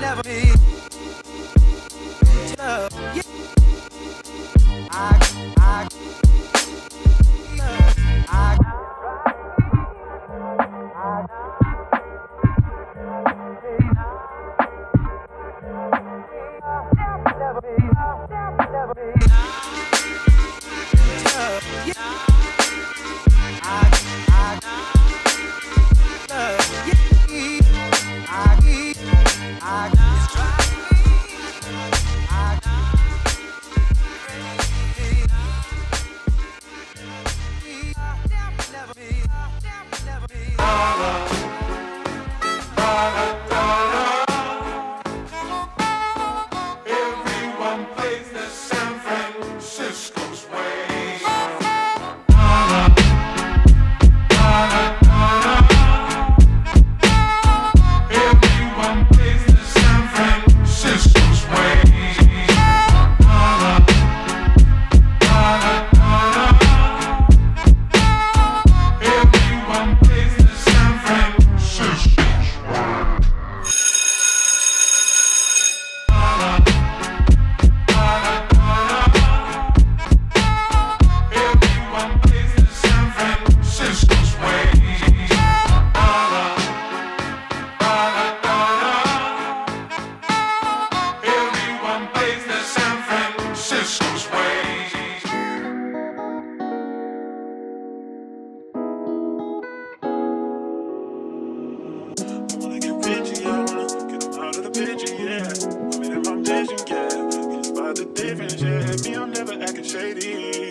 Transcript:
never, be. Way. I wanna get yeah, I wanna get them out of the picture, yeah. I'm in my vision, yeah. The difference, yeah. Me, I'm never acting shady.